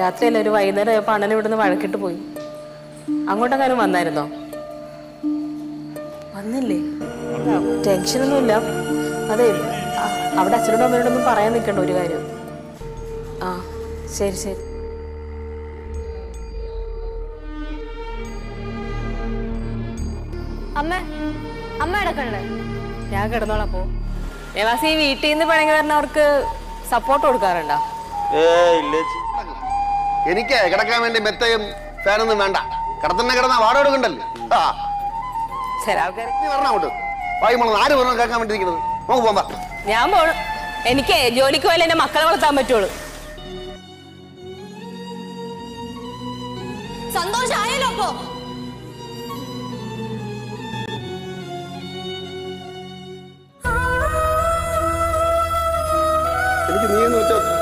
രാത്രിയല്ല ഒരു വൈകുന്നേരം ആയപ്പോൾ അണ്ണൻ ഇവിടുന്ന് വഴക്കിട്ട് പോയി. അങ്ങോട്ടെങ്ങാനും വന്നായിരുന്നോ? വന്നില്ലേ? ടെൻഷനൊന്നുമില്ല. അതെ അവിടെ അച്ഛനോടും അമ്മയോടൊന്നും പറയാൻ നിൽക്കണ്ട ഒരു കാര്യം. ആ ശരി ശരി. അമ്മ അമ്മ കിടക്കണ്ടേ ഞാൻ കിടന്നോളാം പോ. ദേവാസി ഈ വീട്ടിൽ നിന്ന് പണങ്ങി വരുന്നവർക്ക് സപ്പോർട്ട് കൊടുക്കാറുണ്ടോ? ഏ ഇല്ല. എനിക്ക് കിടക്കാൻ വേണ്ടി മെത്തയും ഫാനൊന്നും വേണ്ട. കിടത്തന്നെ കിടന്ന വാട കൊടുക്കണ്ടല്ലേ അങ്ങോട്ട്. ആര് വേണ്ടിയിരിക്കുന്നത്. വാ. ഞാൻ പോണു. എനിക്ക് ജോലിക്ക് പോയാലേ എന്റെ മക്കളെ വളർത്താൻ പറ്റുള്ളൂ. സന്തോഷായല്ലോ അപ്പോ. എനിക്ക് നീ എന്ന് വെച്ചോ